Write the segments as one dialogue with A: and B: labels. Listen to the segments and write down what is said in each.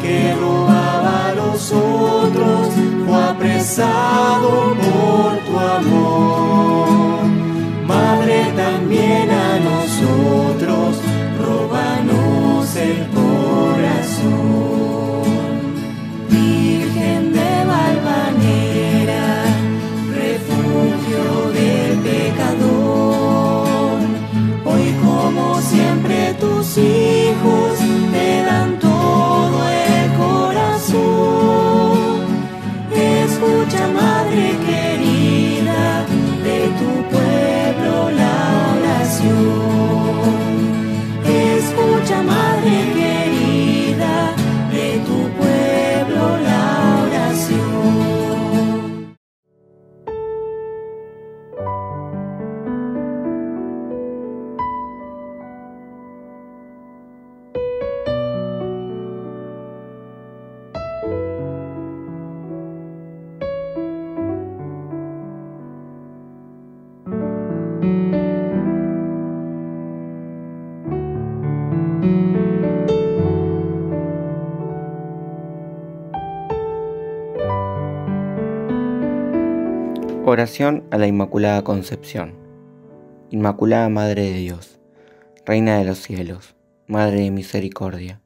A: que robaba a los otros fue apresado Oración
B: a la Inmaculada Concepción. Inmaculada Madre de Dios, Reina de los cielos, Madre de misericordia,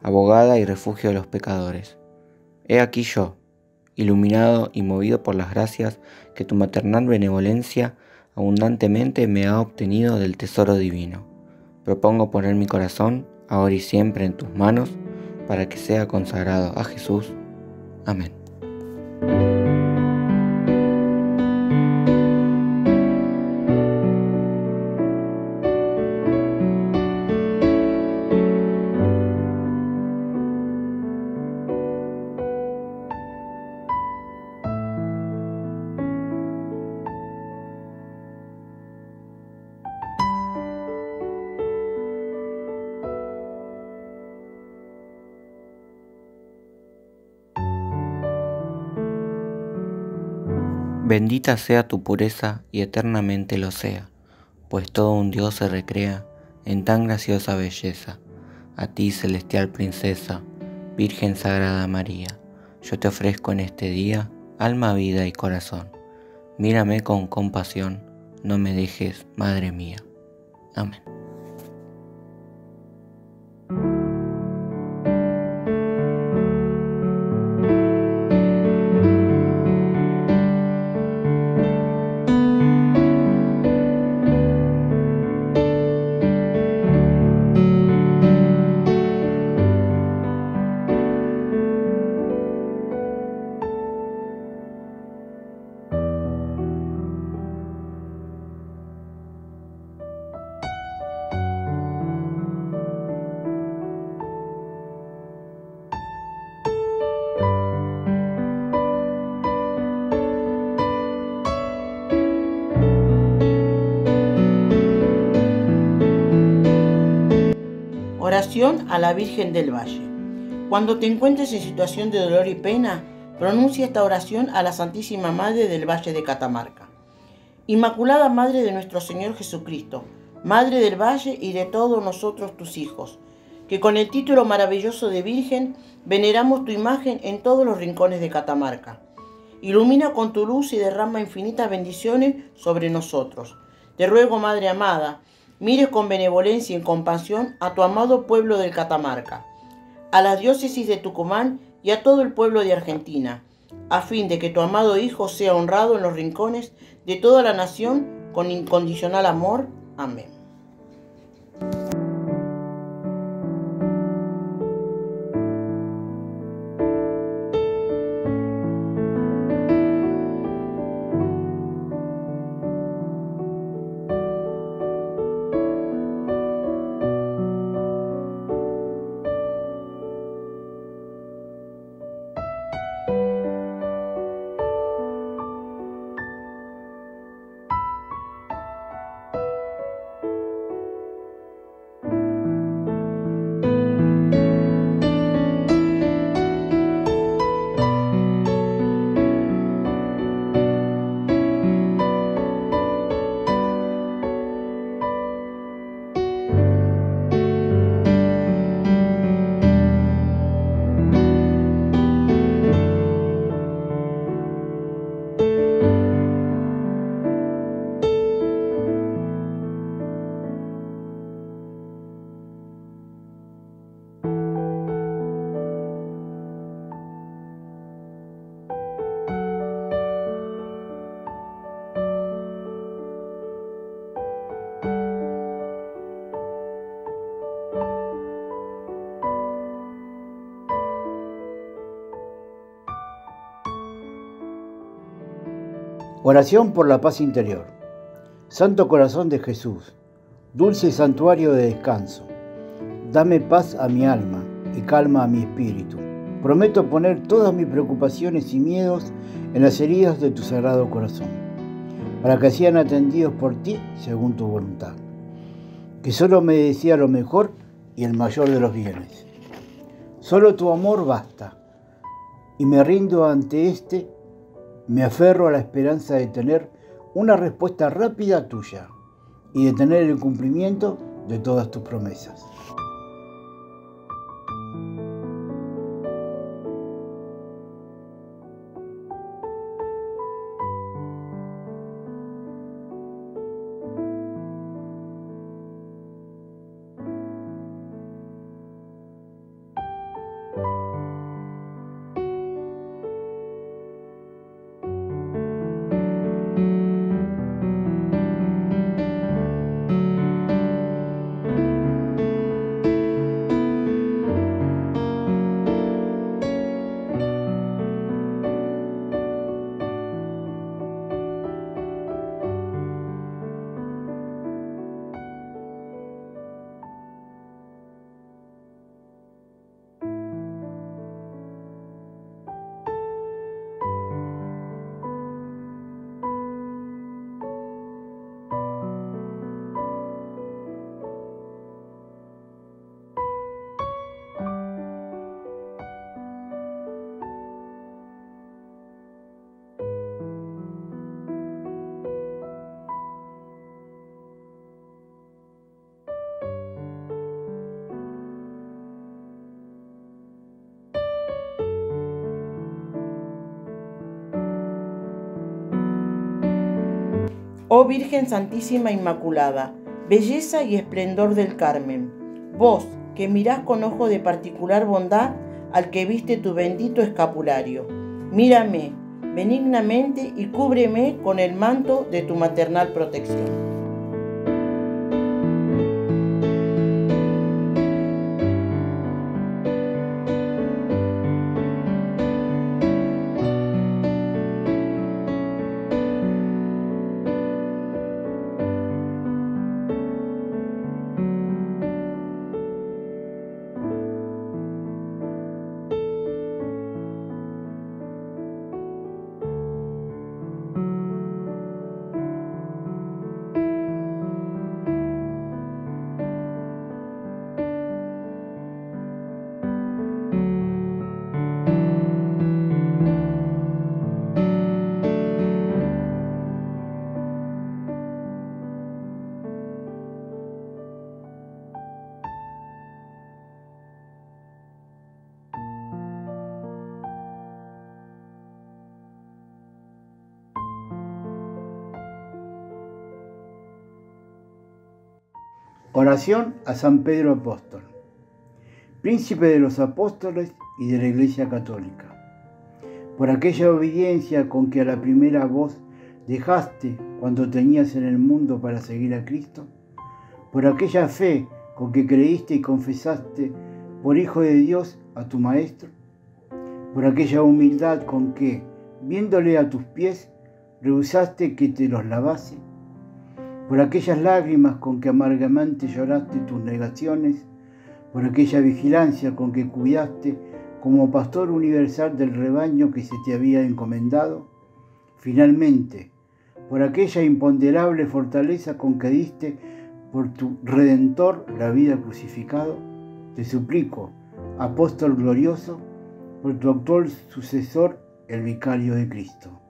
B: abogada y refugio de los pecadores. He aquí yo, iluminado y movido por las gracias que tu maternal benevolencia abundantemente me ha obtenido del tesoro divino. Propongo poner mi corazón, ahora y siempre, en tus manos, para que sea consagrado a Jesús. Amén. Bendita sea tu pureza y eternamente lo sea, pues todo un Dios se recrea en tan graciosa belleza. A ti, celestial princesa, Virgen Sagrada María, yo te ofrezco en este día alma, vida y corazón. Mírame con compasión, no me dejes, Madre mía. Amén.
C: A la Virgen del Valle. Cuando te encuentres en situación de dolor y pena, pronuncia esta oración a la Santísima Madre del Valle de Catamarca. Inmaculada Madre de nuestro Señor Jesucristo, Madre del Valle y de todos nosotros tus hijos, que con el título maravilloso de Virgen veneramos tu imagen en todos los rincones de Catamarca. Ilumina con tu luz y derrama infinitas bendiciones sobre nosotros. Te ruego, Madre amada, mires con benevolencia y compasión a tu amado pueblo del Catamarca, a la diócesis de Tucumán y a todo el pueblo de Argentina, a fin de que tu amado Hijo sea honrado en los rincones de toda la nación con incondicional amor. Amén. Oración por la paz interior. Santo Corazón de Jesús, dulce santuario de descanso, dame paz a mi alma y calma a mi espíritu. Prometo poner todas mis preocupaciones y miedos en las heridas de tu sagrado corazón, para que sean atendidos por ti según tu voluntad. Que solo me decía lo mejor y el mayor de los bienes. Solo tu amor basta, y me rindo ante este, me aferro a la esperanza de tener una respuesta rápida tuya y de tener el cumplimiento de todas tus promesas.
D: Oh Virgen Santísima Inmaculada, belleza y esplendor del Carmen, vos que mirás con ojo de particular bondad al que viste tu bendito escapulario, mírame benignamente y cúbreme con el manto de tu maternal protección. Oración a San Pedro Apóstol, príncipe de los apóstoles y de la Iglesia Católica. Por aquella obediencia con que a la primera voz dejaste cuando tenías en el mundo para seguir a Cristo, por aquella fe con que creíste y confesaste por Hijo de Dios a tu Maestro, por aquella humildad con que, viéndole a tus pies, rehusaste que te los lavase, por aquellas lágrimas con que amargamente lloraste tus negaciones, por aquella vigilancia con que cuidaste como pastor universal del rebaño que se te había encomendado, finalmente, por aquella imponderable fortaleza con que diste por tu Redentor la vida crucificado, te suplico, apóstol glorioso, por tu actual sucesor, el vicario de Cristo.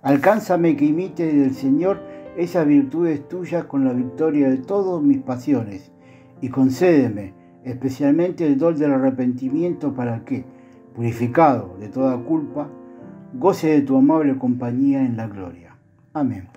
D: Alcánzame que imite del Señor esas virtudes tuyas con la victoria de todas mis pasiones y concédeme especialmente el don del arrepentimiento para que, purificado de toda culpa, goce de tu amable compañía en la gloria. Amén.